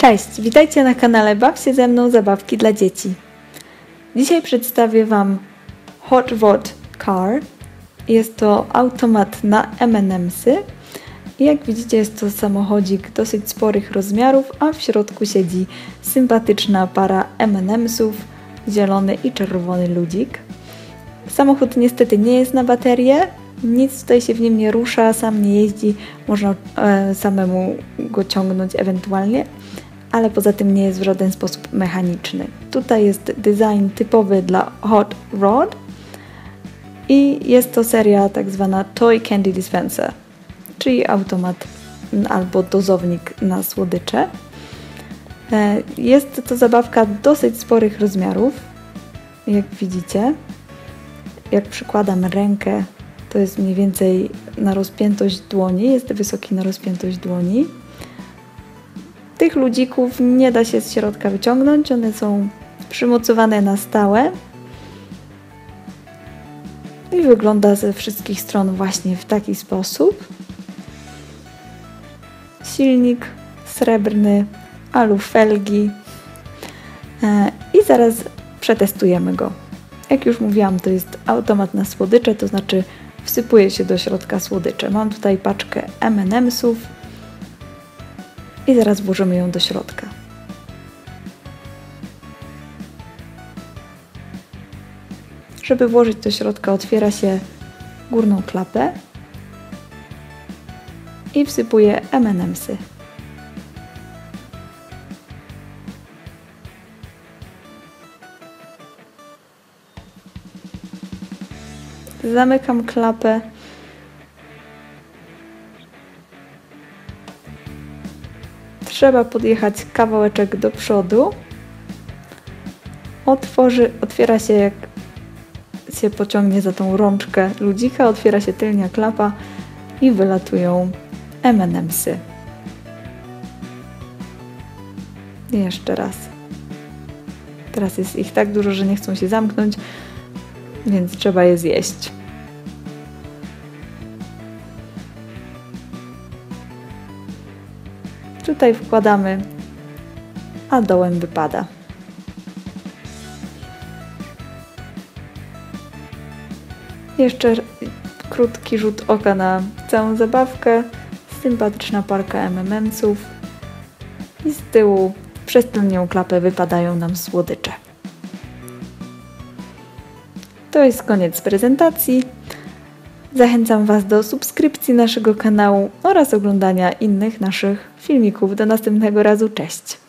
Cześć, witajcie na kanale Baw się ze mną zabawki dla dzieci. Dzisiaj przedstawię Wam Hot Rod Car. Jest to automat na M&M'sy. Jak widzicie jest to samochodzik dosyć sporych rozmiarów, a w środku siedzi sympatyczna para M&M'sów, zielony i czerwony ludzik. Samochód niestety nie jest na baterię, nic tutaj się w nim nie rusza, sam nie jeździ, można e, samemu go ciągnąć ewentualnie, ale poza tym nie jest w żaden sposób mechaniczny. Tutaj jest design typowy dla Hot Rod i jest to seria tak zwana Toy Candy Dispenser, czyli automat albo dozownik na słodycze. E, jest to zabawka dosyć sporych rozmiarów, jak widzicie. Jak przykładam rękę, to jest mniej więcej na rozpiętość dłoni, jest wysoki na rozpiętość dłoni. Tych ludzików nie da się z środka wyciągnąć, one są przymocowane na stałe i wygląda ze wszystkich stron właśnie w taki sposób. Silnik srebrny, alufelgi e, i zaraz przetestujemy go. Jak już mówiłam, to jest automat na słodycze, to znaczy wsypuje się do środka słodycze. Mam tutaj paczkę M&M'sów i zaraz włożymy ją do środka. Żeby włożyć do środka otwiera się górną klapę i wsypuje M&M'sy. Zamykam klapę. Trzeba podjechać kawałeczek do przodu. Otworzy, otwiera się jak się pociągnie za tą rączkę ludzika, otwiera się tylnia klapa i wylatują M&M'sy. Jeszcze raz. Teraz jest ich tak dużo, że nie chcą się zamknąć więc trzeba je zjeść. Tutaj wkładamy, a dołem wypada. Jeszcze krótki rzut oka na całą zabawkę. Sympatyczna parka M&M'sów. I z tyłu przez tylnią klapę wypadają nam słodycze. To jest koniec prezentacji. Zachęcam Was do subskrypcji naszego kanału oraz oglądania innych naszych filmików. Do następnego razu, cześć!